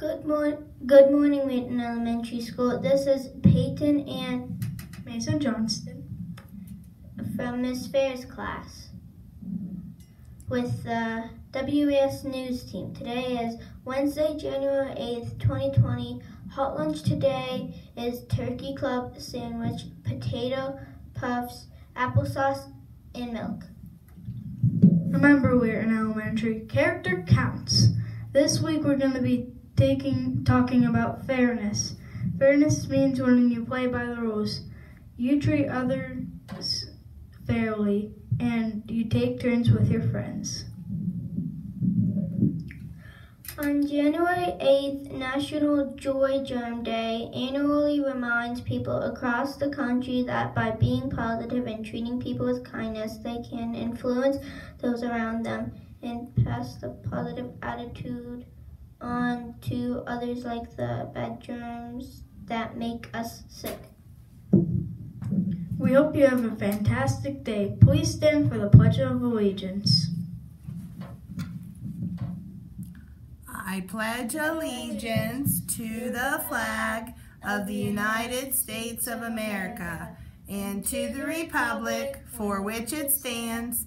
Good, mor- good morning, Weirton Elementary School. This is Peyton and Mason Johnston. from Miss Fair's class with the WES News Team. Today is Wednesday, January 8th, 2020. Hot lunch today is turkey club sandwich, potato puffs, applesauce, and milk. Remember, Weirton Elementary. Character counts. This week we're going to be taking talking about fairness. Fairness means when you play by the rules. You treat others fairly and you take turns with your friends. On January 8th, National Joy Germ Day annually reminds people across the country that by being positive and treating people with kindness, they can influence those around them and pass the positive attitude to others like the bad germs that make us sick. We hope you have a fantastic day. Please stand for the Pledge of Allegiance. I pledge allegiance to the flag of the United States of America and to the republic for which it stands,